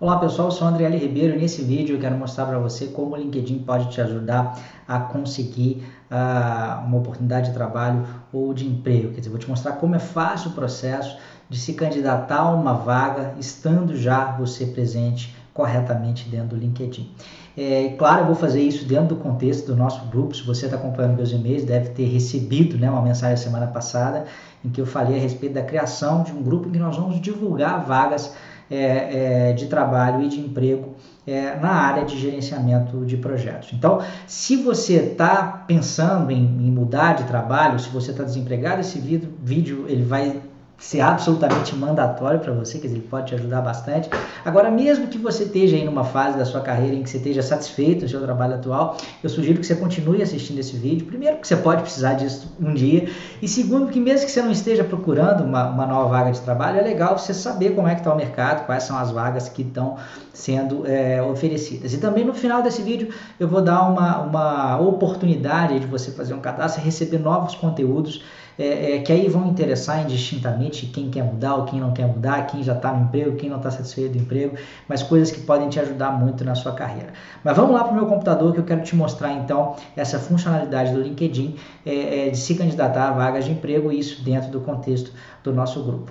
Olá pessoal, eu sou o André L. Ribeiro e nesse vídeo eu quero mostrar para você como o LinkedIn pode te ajudar a conseguir uh, uma oportunidade de trabalho ou de emprego. Quer dizer, vou te mostrar como é fácil o processo de se candidatar a uma vaga estando já você presente corretamente dentro do LinkedIn. É, claro, eu vou fazer isso dentro do contexto do nosso grupo. Se você está acompanhando meus e-mails, deve ter recebido né, uma mensagem semana passada em que eu falei a respeito da criação de um grupo em que nós vamos divulgar vagas é, é, de trabalho e de emprego é, na área de gerenciamento de projetos. Então, se você está pensando em, em, mudar de trabalho, se você está desempregado, esse vídeo, vídeo ele vai ser absolutamente mandatório para você, quer dizer, ele pode te ajudar bastante. Agora, mesmo que você esteja em uma fase da sua carreira em que você esteja satisfeito do seu trabalho atual, eu sugiro que você continue assistindo esse vídeo. Primeiro, porque você pode precisar disso um dia, e segundo, que mesmo que você não esteja procurando uma, uma nova vaga de trabalho, é legal você saber como é que está o mercado, quais são as vagas que estão sendo é, oferecidas. E também no final desse vídeo eu vou dar uma, uma oportunidade de você fazer um cadastro e receber novos conteúdos é, é, que aí vão interessar indistintamente quem quer mudar ou quem não quer mudar, quem já está no emprego, quem não está satisfeito do emprego, mas coisas que podem te ajudar muito na sua carreira. Mas vamos lá para o meu computador que eu quero te mostrar então essa funcionalidade do LinkedIn é, é, de se candidatar a vagas de emprego, e isso dentro do contexto do nosso grupo.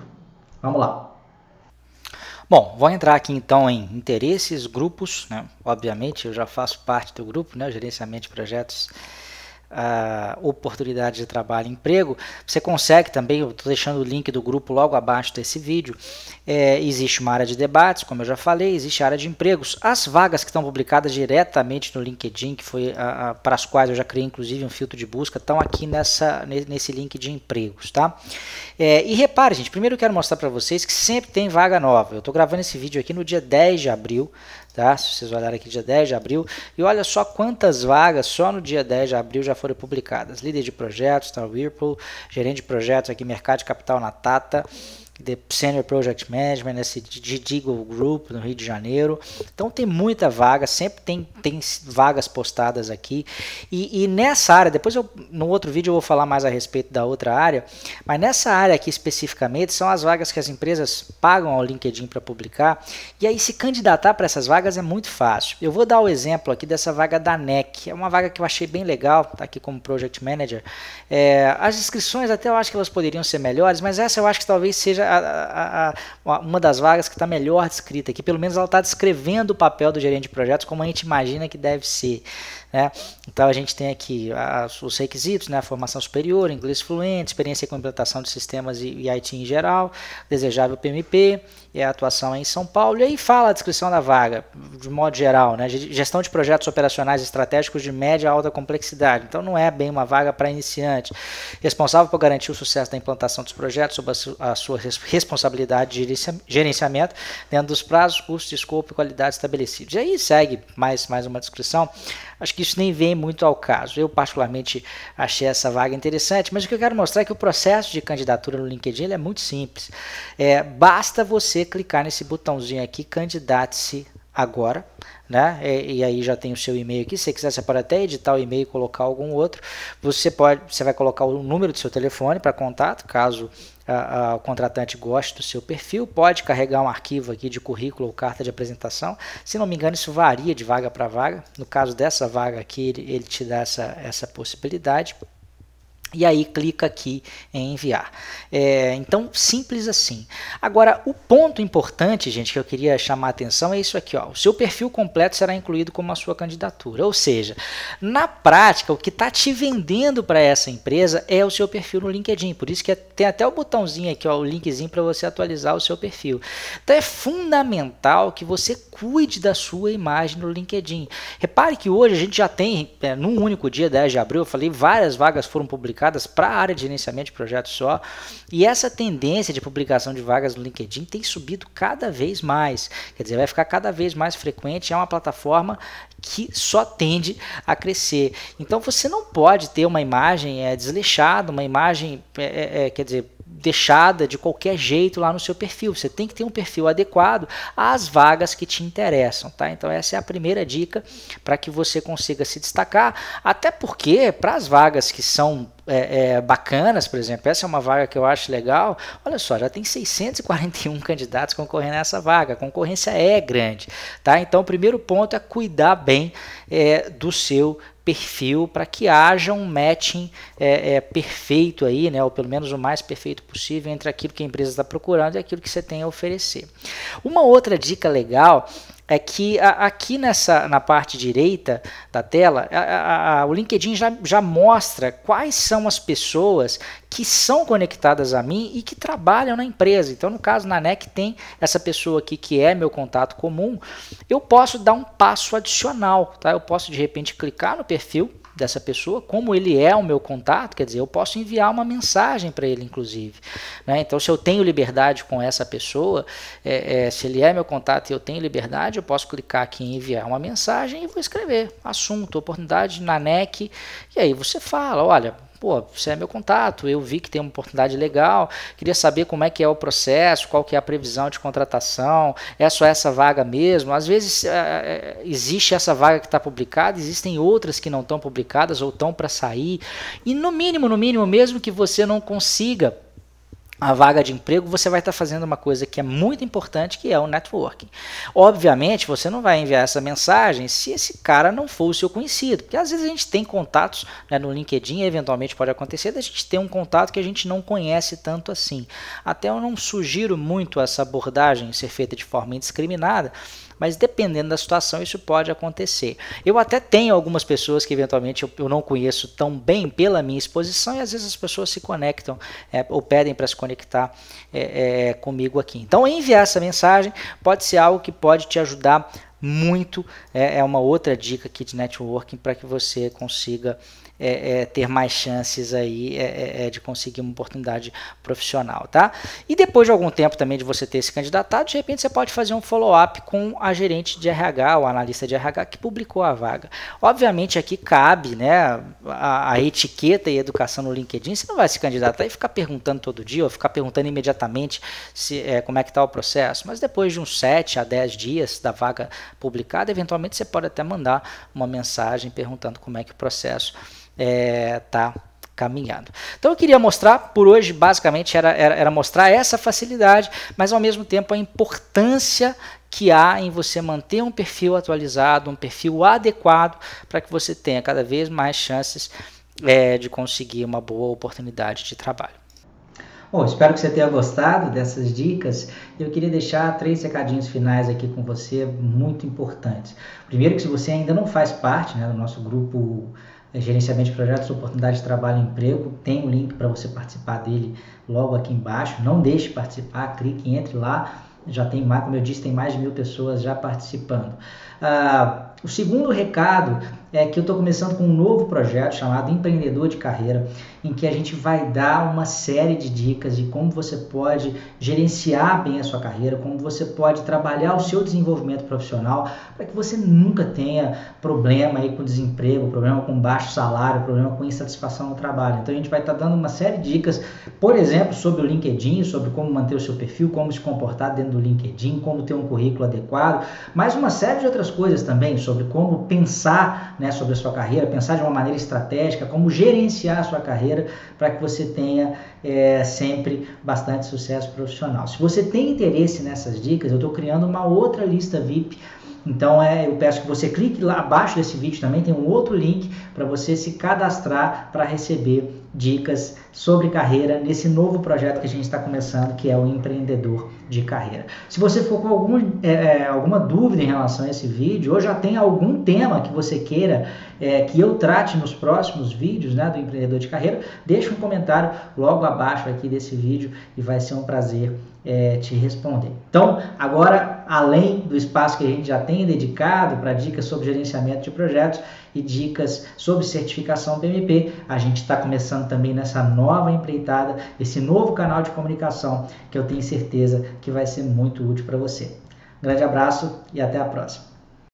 Vamos lá. Bom, vou entrar aqui então em interesses, grupos, né? obviamente eu já faço parte do grupo, né? gerenciamento de projetos uh, oportunidade de trabalho, emprego, você consegue também, eu estou deixando o link do grupo logo abaixo desse vídeo, é, existe uma área de debates, como eu já falei, existe a área de empregos. As vagas que estão publicadas diretamente no LinkedIn, que foi para as quais eu já criei inclusive um filtro de busca, estão aqui nessa, nesse link de empregos, tá? É, e repare, gente, primeiro eu quero mostrar para vocês que sempre tem vaga nova. Eu estou gravando esse vídeo aqui no dia 10 de abril, tá? Se vocês olharem aqui dia 10 de abril, e olha só quantas vagas só no dia 10 de abril já foram publicadas. Líder de projetos, tá? Whirlpool, gerente de projetos aqui, mercado de capital na Tata, The Senior Project Management, nesse Digital Group no Rio de Janeiro. Então tem muita vaga, sempre tem, tem vagas postadas aqui. E, e, nessa área, depois eu, no outro vídeo eu vou falar mais a respeito da outra área, mas nessa área aqui especificamente são as vagas que as empresas pagam ao LinkedIn para publicar. E aí se candidatar para essas vagas é muito fácil. Eu vou dar o exemplo aqui dessa vaga da NEC, é uma vaga que eu achei bem legal, tá aqui como Project Manager. É, as inscrições até eu acho que elas poderiam ser melhores, mas essa eu acho que talvez seja a, a, uma das vagas que está melhor descrita aqui. Pelo menos ela está descrevendo o papel do gerente de projetos como a gente imagina que deve ser. Né? Então a gente tem aqui os requisitos, né? formação superior, inglês fluente, experiência com implantação de sistemas e, e IT em geral, desejável PMP, e a atuação em São Paulo. E aí fala a descrição da vaga, de modo geral, né? gestão de projetos operacionais estratégicos de média a alta complexidade. Então não é bem uma vaga para iniciante. Responsável por garantir o sucesso da implantação dos projetos sob a sua responsabilidade de gerenciamento dentro dos prazos, custos, escopo e qualidade estabelecidos. E aí segue mais, mais uma descrição. Acho que isso nem vem muito ao caso. Eu, particularmente, achei essa vaga interessante, mas o que eu quero mostrar é que o processo de candidatura no LinkedIn é muito simples. É, basta você clicar nesse botãozinho aqui, candidate-se agora, né? E, e, aí já tem o seu e-mail aqui. Se você quiser, você pode até editar o e-mail e colocar algum outro. Você pode, você vai colocar o número do seu telefone para contato, caso a, a, o contratante goste do seu perfil. Pode carregar um arquivo aqui de currículo ou carta de apresentação. Se não me engano, isso varia de vaga para vaga. No caso dessa vaga aqui, ele, ele te dá essa, essa possibilidade e aí clica aqui em enviar. É, então, simples assim. Agora, o ponto importante, gente, que eu queria chamar a atenção é isso aqui. Ó. O seu perfil completo será incluído como a sua candidatura. Ou seja, na prática, o que está te vendendo para essa empresa é o seu perfil no LinkedIn. Por isso que tem até o botãozinho aqui, ó, o linkzinho para você atualizar o seu perfil. Então, é fundamental que você cuide da sua imagem no LinkedIn. Repare que hoje a gente já tem, é, num único dia, 10 de abril, eu falei, várias vagas foram publicadas publicadas para a área de gerenciamento de projetos só. E essa tendência de publicação de vagas no LinkedIn tem subido cada vez mais. Quer dizer, vai ficar cada vez mais frequente. É uma plataforma que só tende a crescer. Então você não pode ter uma imagem é, desleixada, uma imagem, é, é, quer dizer, deixada de qualquer jeito lá no seu perfil. Você tem que ter um perfil adequado às vagas que te interessam, tá? Então essa é a primeira dica para que você consiga se destacar, até porque para as vagas que são é, é, bacanas, por exemplo, essa é uma vaga que eu acho legal. Olha só, já tem 641 candidatos concorrendo a essa vaga. A concorrência é grande, tá? Então, o primeiro ponto é cuidar bem é, do seu perfil para que haja um matching é, é, perfeito aí, né, ou pelo menos o mais perfeito possível entre aquilo que a empresa está procurando e aquilo que você tem a oferecer. Uma outra dica legal é que aqui nessa na parte direita da tela, a, a, o LinkedIn já, já mostra quais são as pessoas que são conectadas a mim e que trabalham na empresa. Então, no caso, na NEC tem essa pessoa aqui que é meu contato comum. Eu posso dar um passo adicional, tá? Eu posso de repente clicar no perfil dessa pessoa, como ele é o meu contato, quer dizer, eu posso enviar uma mensagem para ele, inclusive. Né? Então, se eu tenho liberdade com essa pessoa, é, é, se ele é meu contato e eu tenho liberdade, eu posso clicar aqui em enviar uma mensagem e vou escrever assunto, oportunidade na NEC, e aí você fala, olha, pô, você é meu contato, eu vi que tem uma oportunidade legal, queria saber como é que é o processo, qual que é a previsão de contratação, é só essa vaga mesmo? Às vezes é, existe essa vaga que está publicada, existem outras que não estão publicadas ou estão para sair, e no mínimo, no mínimo, mesmo que você não consiga a vaga de emprego, você vai estar fazendo uma coisa que é muito importante, que é o networking. Obviamente, você não vai enviar essa mensagem se esse cara não for o seu conhecido, porque às vezes a gente tem contatos né, no LinkedIn, eventualmente pode acontecer da gente ter um contato que a gente não conhece tanto assim. Até eu não sugiro muito essa abordagem ser feita de forma indiscriminada, mas dependendo da situação isso pode acontecer. Eu até tenho algumas pessoas que eventualmente eu, não conheço tão bem pela minha exposição e às vezes as pessoas se conectam é, ou pedem para se conectar é, é, comigo aqui. Então enviar essa mensagem pode ser algo que pode te ajudar muito, é, é uma outra dica aqui de networking para que você consiga é, é, ter mais chances aí é, é, é, de conseguir uma oportunidade profissional, tá? E depois de algum tempo também de você ter se candidatado, de repente você pode fazer um follow-up com a gerente de RH, o analista de RH que publicou a vaga. Obviamente aqui cabe, né, a, a etiqueta e educação no LinkedIn. Você não vai se candidatar e ficar perguntando todo dia ou ficar perguntando imediatamente se é, como é que está o processo. Mas depois de uns 7 a 10 dias da vaga publicada, eventualmente você pode até mandar uma mensagem perguntando como é que o processo é, tá caminhando. Então eu queria mostrar, por hoje basicamente era, era, era, mostrar essa facilidade, mas ao mesmo tempo a importância que há em você manter um perfil atualizado, um perfil adequado para que você tenha cada vez mais chances é, de conseguir uma boa oportunidade de trabalho. Bom, espero que você tenha gostado dessas dicas. Eu queria deixar três recadinhos finais aqui com você, muito importantes. Primeiro, que se você ainda não faz parte né, do nosso grupo gerenciamento de projetos, oportunidade de trabalho e emprego. Tem um link para você participar dele logo aqui embaixo. Não deixe de participar, clique, entre lá. Já tem mais, como eu disse, tem mais de mil pessoas já participando. Ah, o segundo recado é que eu estou começando com um novo projeto chamado Empreendedor de Carreira, em que a gente vai dar uma série de dicas de como você pode gerenciar bem a sua carreira, como você pode trabalhar o seu desenvolvimento profissional, para que você nunca tenha problema aí com desemprego, problema com baixo salário, problema com insatisfação no trabalho. Então a gente vai estar tá dando uma série de dicas, por exemplo, sobre o LinkedIn, sobre como manter o seu perfil, como se comportar dentro do LinkedIn, como ter um currículo adequado, mais uma série de outras coisas também sobre como pensar né, sobre a sua carreira, pensar de uma maneira estratégica, como gerenciar a sua carreira para que você tenha é, sempre bastante sucesso profissional. Se você tem interesse nessas dicas, eu estou criando uma outra lista VIP então é, eu peço que você clique lá abaixo desse vídeo também, tem um outro link para você se cadastrar para receber dicas sobre carreira nesse novo projeto que a gente está começando, que é o empreendedor de carreira. Se você for com algum, é, é, alguma dúvida em relação a esse vídeo, ou já tem algum tema que você queira é, que eu trate nos próximos vídeos né, do empreendedor de carreira, deixe um comentário logo abaixo aqui desse vídeo e vai ser um prazer é, te responder. Então, agora, além do espaço que a gente já tem dedicado para dicas sobre gerenciamento de projetos e dicas sobre certificação PMP, a gente está começando também nessa nova empreitada, esse novo canal de comunicação que eu tenho certeza que vai ser muito útil para você. grande abraço e até a próxima.